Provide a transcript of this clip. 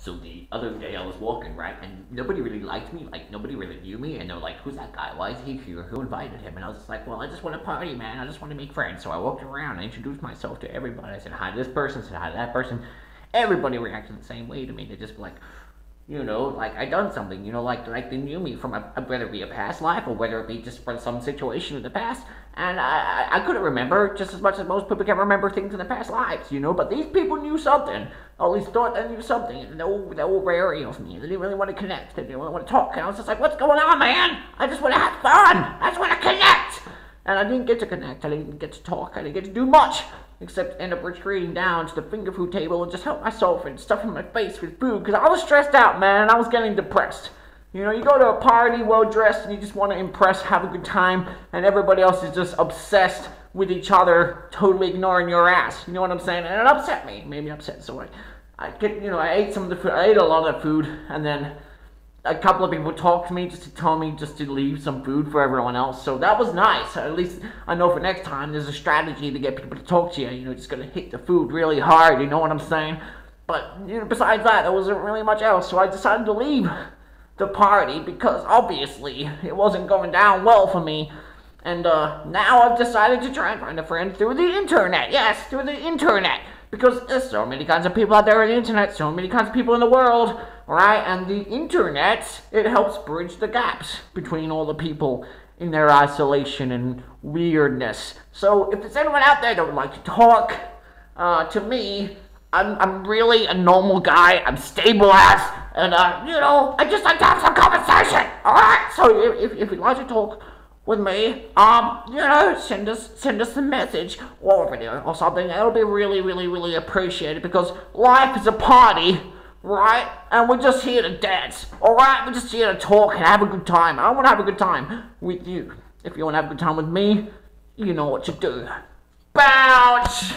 So the other day I was walking, right, and nobody really liked me, like nobody really knew me, and they're like, who's that guy? Why is he here? Who invited him? And I was just like, well, I just want to party, man. I just want to make friends. So I walked around, I introduced myself to everybody. I said hi to this person, said hi to that person. Everybody reacted the same way to me. They just like, you know, like I done something, you know, like like they knew me from a, whether it be a past life or whether it be just from some situation in the past, and I I couldn't remember just as much as most people can remember things in the past lives, you know. But these people knew something, at least thought they knew something, and they were, they were wary of me. They didn't really want to connect. They didn't really want to talk. And I was just like, what's going on, man? I just want to have fun. I just want to connect. And I didn't get to connect. I didn't get to talk. I didn't get to do much except end up retreating down to the finger food table and just help myself and stuffing my face with food because I was stressed out, man, I was getting depressed. You know, you go to a party well dressed and you just want to impress, have a good time, and everybody else is just obsessed with each other, totally ignoring your ass. You know what I'm saying? And it upset me. It made me upset. So I, I get, you know, I ate some of the food. I ate a lot of food, and then a couple of people talked to me just to tell me just to leave some food for everyone else. So that was nice. At least I know for next time there's a strategy to get people to talk to you. You know, just gonna hit the food really hard. You know what I'm saying? But you know, besides that, there wasn't really much else. So I decided to leave the party because obviously it wasn't going down well for me. And uh, now I've decided to try and find a friend through the internet. Yes, through the internet. Because there's so many kinds of people out there on the internet, so many kinds of people in the world, right? And the internet, it helps bridge the gaps between all the people in their isolation and weirdness. So if there's anyone out there that would like to talk uh, to me, I'm, I'm really a normal guy. I'm stable ass, and uh, you know, I just like to have some conversation. All right. So if, if, if you'd like to talk, with me, um, you know, send us send us a message or a video or something. It'll be really, really, really appreciated because life is a party, right? And we're just here to dance, alright? We're just here to talk and have a good time. I want to have a good time with you. If you want to have a good time with me, you know what to do. Bounce!